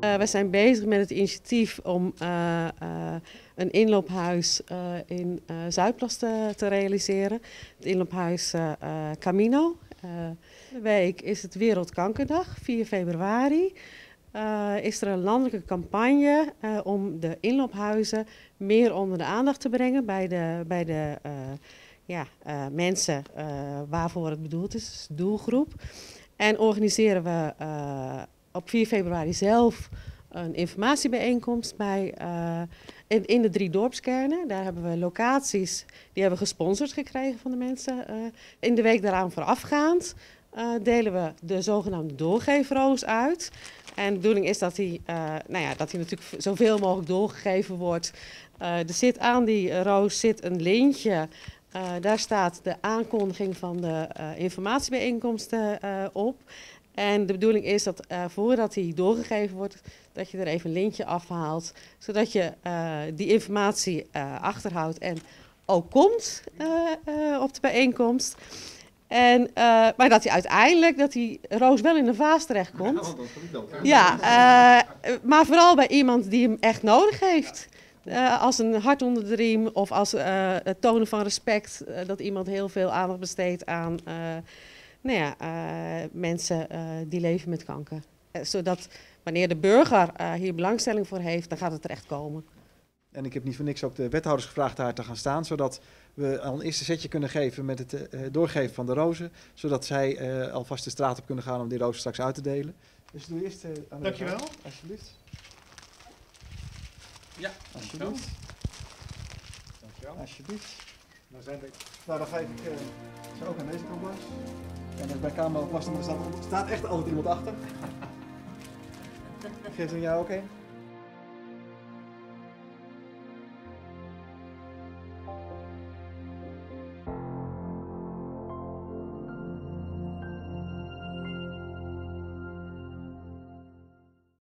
Uh, we zijn bezig met het initiatief om uh, uh, een inloophuis in Zuidplas te, te, realiseren. Het inloophuis Camino. de week is het Wereldkankerdag, 4 februari. is er een landelijke campagne om de inloophuizen meer onder de aandacht te brengen bij de, bij de ja, mensen waarvoor het bedoeld is, dus doelgroep. En organiseren we op 4 februari zelf een informatiebijeenkomst bij, uh, in, de drie dorpskernen. Daar hebben we locaties die hebben gesponsord gekregen van de mensen. Uh, in de week daaraan voorafgaand uh, delen we de zogenaamde doorgeefroos uit. En de bedoeling is dat die, nou ja, dat die natuurlijk zoveel mogelijk doorgegeven wordt. er zit aan die roos zit een lintje. daar staat de aankondiging van de informatiebijeenkomsten op. En de bedoeling is dat uh, voordat hij doorgegeven wordt, dat je er even een lintje afhaalt, zodat je uh, die informatie uh, achterhoudt en ook komt op de bijeenkomst. En, maar dat hij uiteindelijk, dat die roos wel in de vaas terechtkomt. Ja, ja maar vooral bij iemand die hem echt nodig heeft. als een hart onder de riem of als het tonen van respect, dat iemand heel veel aandacht besteedt aan nou ja, uh, mensen uh, die leven met kanker. Uh, zodat wanneer de burger hier belangstelling voor heeft, dan gaat het terecht komen. En ik heb niet voor niks ook de wethouders gevraagd daar te gaan staan, zodat we al een eerste setje kunnen geven met het doorgeven van de rozen. Zodat zij alvast de straat op kunnen gaan om die rozen straks uit te delen. Dus doe eerst aan de Dankjewel. Alsjeblieft. Ja, alsjeblieft. Dankjewel. Alsjeblieft. Dan zijn we... Nou, dan geef ik zo ook aan deze kant langs. En als bij camera er staat, staat echt altijd iemand achter. Geef er jou ook een?